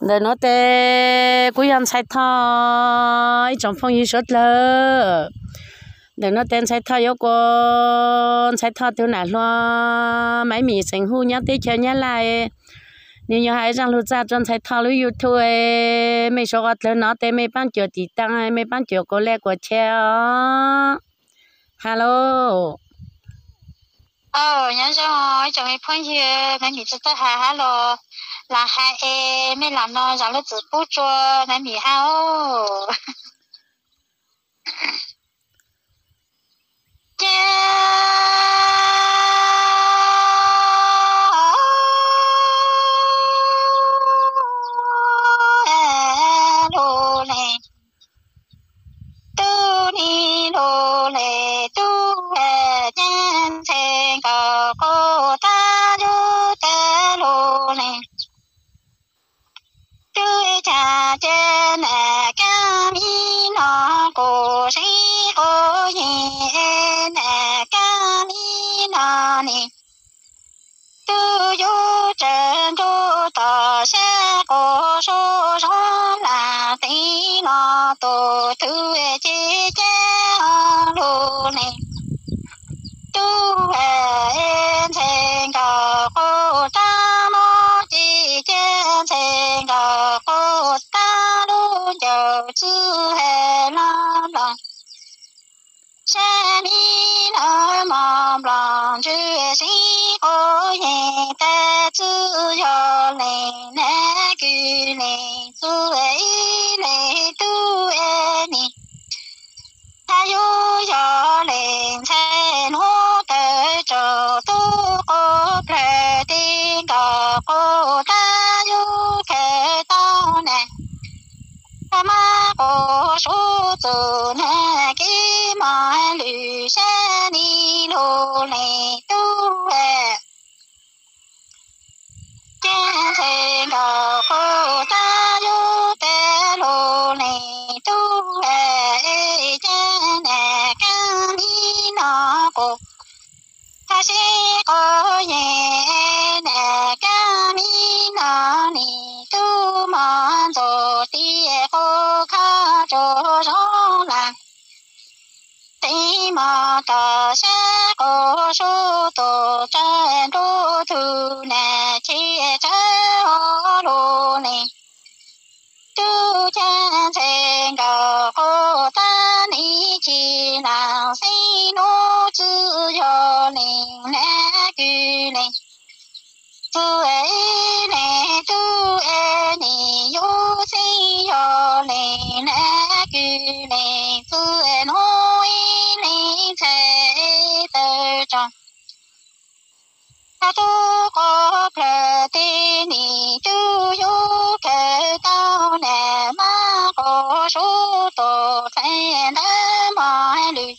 để nó tê cú ăn sai thay trong phong như sốt lơ. Để nó tên sai thay yêu con sai thay tiêu nãy lo mấy mì sinh hu nhá tê chơi nhá lại. Nếu như hai rằng lúc ra trong sai thay lúc youtube mấy số gọt lớn nó tê, mấy bán chiều tí tăng mấy bán chiều có lẽ của treo hello. Ờ nhớ cho cho mấy phong như mấy mì rất hà hello là hai em mới làm nó rồi nó tự bút cho nãy mì hao lô ô số số là tí nó tổ thứ e chi chế lu này chú về en sen ga cô ta nó chỉ chế sen ga cô ta luôn chờ chữ he nó la sẽ đi na ma lòng chưa si cô nhẹ tên chữ yo le na ku le tu e le tu e ni ta yo yo le se no te cho tu ko ple ti ga ko ta yo ke ta ne ta ma ko su tu ne ta sẽ có số tổ chân đô thư, nè, chi chớ lô nè tu chân sen gà cô ta ni, chi nàng si nô chữ yo nè nè tu ấy nè tu ấy nè yo si yo nè nè cư nè tu ấy nói nè thế tơ trong ta tu có plơ tê nì tu yo kê tao nè ma có số tổ thế nè mà lư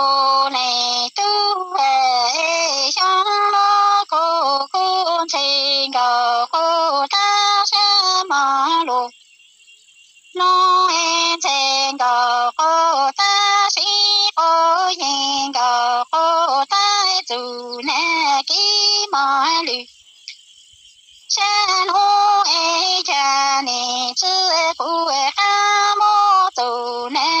ni lô nè tu e cô cô cô ta sa ma lô no e sen cô ta si cô yen cô ta dù nè ki ma lư san hô e cha nè chư phụ ca mô tu nè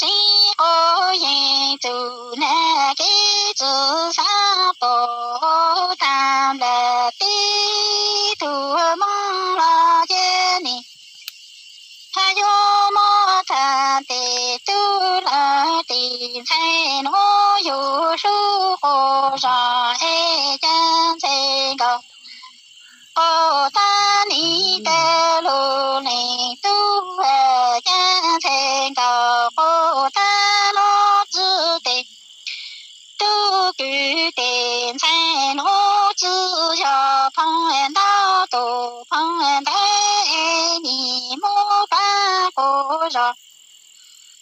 sĩ cô ye tu nè ki tu sa tổ tam la ti tu mong la ye ni. Hay yo mo ta ti tu la ti sai no yo su cô ra e chan se go cô ta ni tổ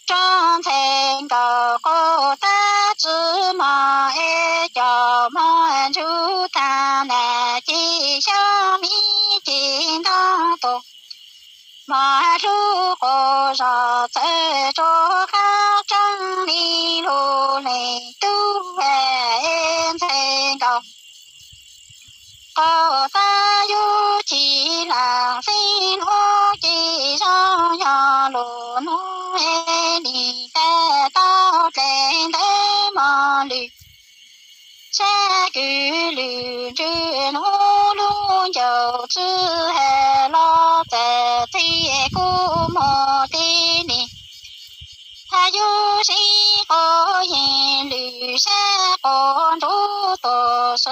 trong thành cầu cô ta chữ mà e cho mọi chú ta là chỉ cho mi chỉ đang tổ mà chú cô ra thế cho các chân đi lô này tu về thành cầu cô cha cử lì chữ nó luôn giàu chữ hè lo tệ thì cô mò đi nè ta yêu sĩ có hiện lì sa con chú tổ sư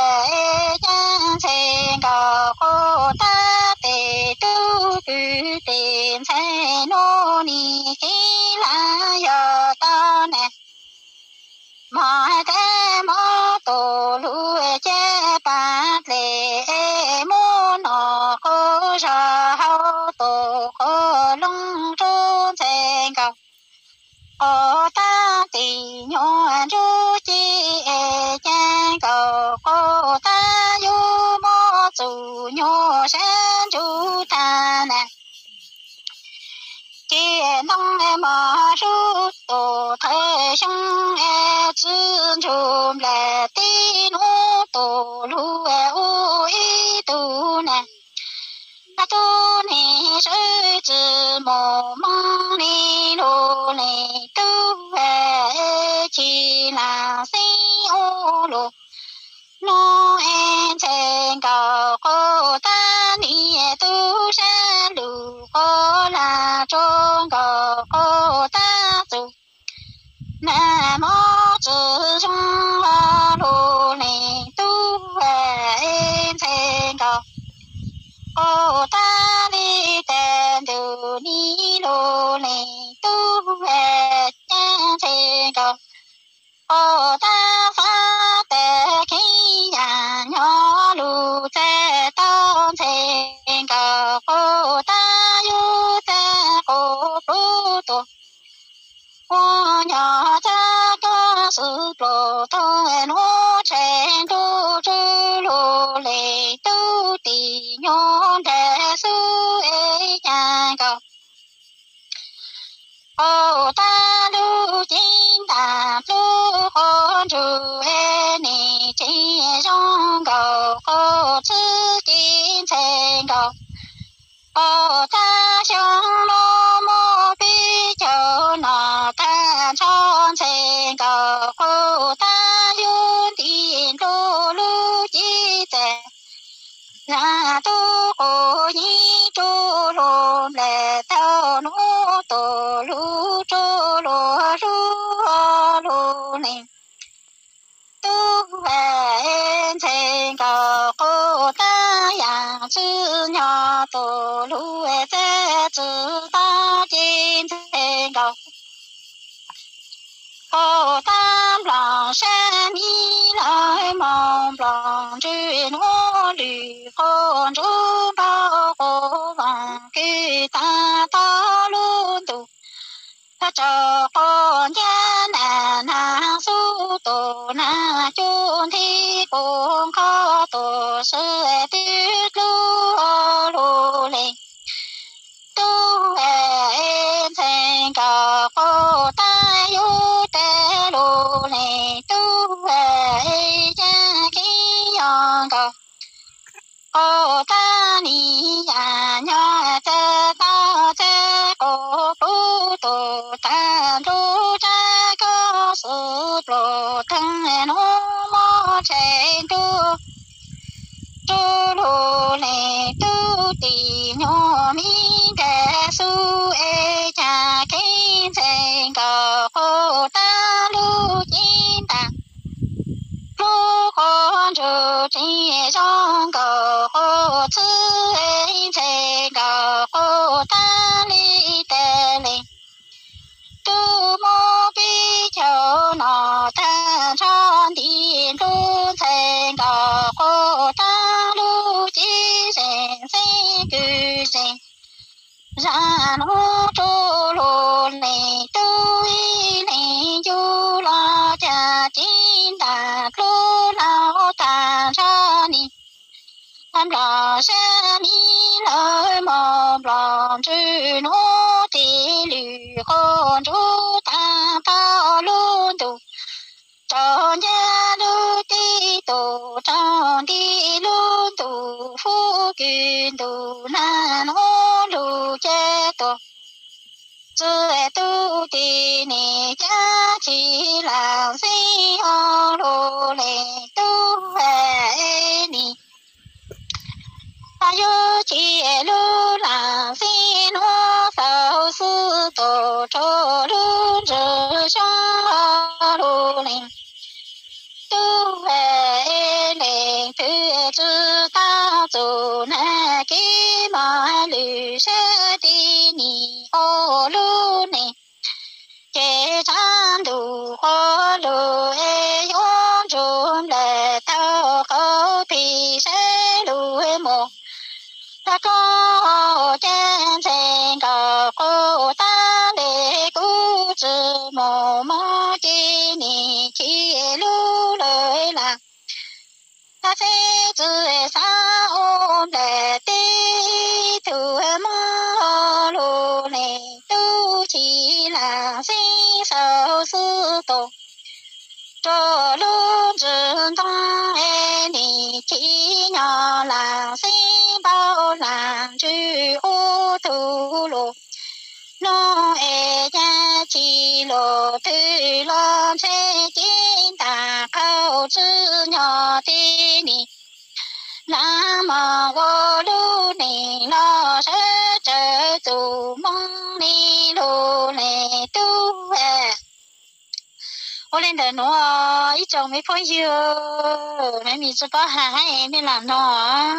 cô ta tì nhỏ chú chi e chan cầu cô ta yu mô chủ nhỏ sen chú ta nè. Kia nông e mà chú tổ thế xong e chân chùm lệ tí nô tổ lũ e u y tu nè. Ta tu nè sư chữ mồ cô ta đi tên từ ni lô nè tu en chen cầu cô ta phá tệ khi nhà nhỏ lù tê tôn thèn cờ cô ta yu tê cô lù tổ cô nhỏ cha có sự ô, ta lu chín ta lu con chu e ni chi trong cầu cô chư kim sen cầu ô, ta xuống. Chữ nhỏ tổ lũ e thế chữ ta trên thế cầu hồ tam lòng sen mi lại mong lòng chuyện ngô lì con chú bao cô vòng kỳ ta ta luôn tụ ta cho con gia nà na su tổ na chun thi cũng khó tổ sư tiêu 오다니 안녕하세요 제고 am la sa ni lời mò lòng chữ nó thì lü con chú ta ta tu nhà lu ti tu trong đi luôn tu phu kyên tu na nó lu che tu tu ayo chi lu là si nó sư tổ cho lu rơ cho lu lệ tu về lệ thứ chữ ta chủ nè mô mồ chi ni chi lu lời là. Ta sẽ chữ sa ôm để ti tu mò lu nè, tu chi là si sao sư tổ. Cho lu trường tăng e ni chi nhỏ là si bao làm chư ô tu lộ chi lô thư lo phê kiến tà khâu chư nhỏ tê ni. Nam mô vô lu ni lo sơ trợ tu mong ni lô lệ tu về ô lên đời nó ít chồng mấy phong yêu mấy mình cho có hai em làm nó